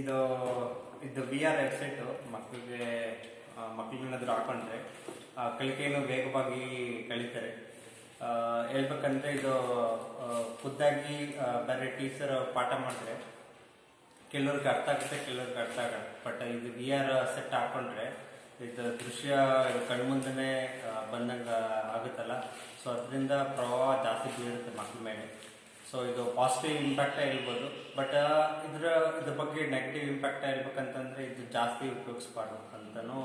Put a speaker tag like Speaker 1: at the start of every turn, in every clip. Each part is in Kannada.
Speaker 1: ಇದು ಇದು ವಿ ಆರ್ ಹೆಡ್ಸೆಟ್ ಮಕ್ಕಳಿಗೆ ಮಕ್ಕಳಿಗೇನಾದರೂ ಹಾಕೊಂಡ್ರೆ ಕಲಿಕೆಯನ್ನು ವೇಗವಾಗಿ ಕಲಿತಾರೆ. ಹೇಳ್ಬೇಕಂದ್ರೆ ಇದು ಖುದ್ದಾಗಿ ಬೇರೆ ಟೀಚರ್ ಪಾಠ ಮಾಡಿದ್ರೆ ಕೆಲವ್ರಿಗೆ ಅರ್ಥ ಆಗುತ್ತೆ ಕೆಲವ್ರಿಗೆ ಅರ್ಥ ಆಗಲ್ಲ. ಬಟ್ ಇದು ವಿ ಆರ್ ಸೆಟ್ ಹಾಕೊಂಡ್ರೆ ಇದು ದೃಶ್ಯ ಆ, ಬಂದಂಗ ಆಗುತ್ತಲ್ಲ. ಸೊ ಅದರಿಂದ ಪ್ರಭಾವ ಜಾಸ್ತಿ ಬೀಳುತ್ತೆ ಮಕ್ಕಳ ಮೇಲೆ. ಸೊ ಇದು ಪಾಸಿಟಿವ್ ಇಂಪ್ಯಾಕ್ಟ್ ಹೇಳ್ಬೋದು. ಬಟ್ ಇದ್ರ ಇದ್ರ ಬಗ್ಗೆ ನೆಗೆಟಿವ್ ಇಂಪ್ಯಾಕ್ಟ್ ಹೇಳ್ಬೇಕಂತಂದ್ರೆ ಇದು ಜಾಸ್ತಿ ಉಪಯೋಗಿಸ್ಬಾರ್ದು ಅಂತನೂ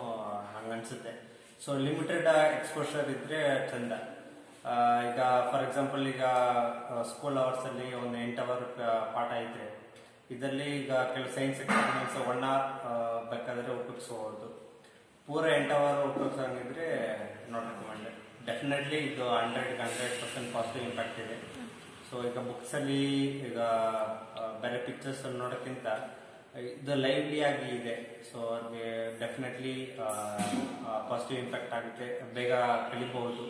Speaker 1: ಹಂಗನ್ಸುತ್ತೆ. ಸೊ ಲಿಮಿಟೆಡ್ ಎಕ್ಸ್ಪೋಷರ್ ಇದ್ರೆ ಚಂದ. ಈಗ ಫಾರ್ ಎಕ್ಸಾಂಪಲ್ ಈಗ ಸ್ಕೂಲ್ ಅವರ್ಸ್ ಅಲ್ಲಿ ಒಂದು ಎಂಟು ಅವರ್ ಪಾಠ ಇದ್ರೆ, ಇದರಲ್ಲಿ ಈಗ ಕೆಲವು ಸೈನ್ಸ್ ಎಕ್ಸ್ಪೆರಿಮೆಂಟ್ಸ್ ಒನ್ ಅವರ್ ಬೇಕಾದ್ರೆ ಉಪಯೋಗಿಸಬಹುದು ಪೂರ ಎಂಟು ಅವರ್ ಉಪಯೋಗಿಸಂಗಿದ್ರೆ ನಾಟ್ ರೆಕಮೆಂಡೆಡ್ ಡೆಫಿನೆಟ್ಲಿ ಇದು hundred hundred percent positive impact ಇದೆ. ಸೊ ಈಗ ಬುಕ್ಸ್ ಅಲ್ಲಿ ಈಗ ಬೇರೆ ಪಿಕ್ಚರ್ಸ್ ನೋಡೋಕ್ಕಿಂತ, ಇದು ಲೈವ್ಲಿ ಆಗಿ ಇದೆ. ಸೊ ಅವ್ರಿಗೆ ಡೆಫಿನೆಟ್ಲಿ ಪಾಸಿಟಿವ್ ಇಂಪ್ಯಾಕ್ಟ್ ಆಗುತ್ತೆ. ಬೇಗ ಕಲಿಬಹುದು.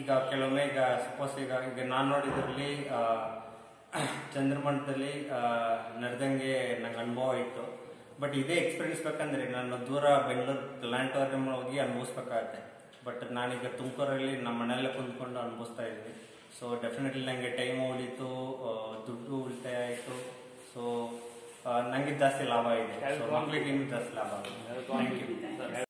Speaker 1: ಈಗ ಕೆಲವೊಮ್ಮೆ ಈಗ ಸಪೋಸ್ ಈಗ ಈಗ ನಾನು ನೋಡಿದ್ರಲ್ಲಿ ಚಂದ್ರಮಣದಲ್ಲಿ ನಡೆದಂಗೆ ನಂಗೆ ಅನುಭವ ಇತ್ತು. ಬಟ್ ಇದೇ ಎಕ್ಸ್ಪೀರಿಯನ್ಸ್ ಬೇಕಂದ್ರೆ, ನಾನು ದೂರ ಬೆಂಗಳೂರು ಪ್ಲಾಂಟೋರಿಯಂ ಹೋಗಿ ಅನುಭವಿಸ್ಬೇಕಾಗತ್ತೆ. ಬಟ್ ನಾನೀಗ ತುಮಕೂರಲ್ಲಿ ನಮ್ಮ ಮನೆಯಲ್ಲೇ ಕುಂತ್ಕೊಂಡು ಅನುಭವಿಸ್ತಾ ಇದ್ದೀನಿ. ಸೊ ಡೆಫಿನೆಟ್ಲಿ ನನಗೆ ಟೈಮ್ ಉಳಿತು ದುಡ್ಡು ಉಳಿತಾಯ ಆಯಿತು. ಸೊ ನನಗೆ ಜಾಸ್ತಿ ಲಾಭ ಇದೆ. ಸೊ ಮಕ್ಕಳಿಗೆ ಇನ್ನೂ ಜಾಸ್ತಿ ಲಾಭ ಆಗುತ್ತೆ. Thank you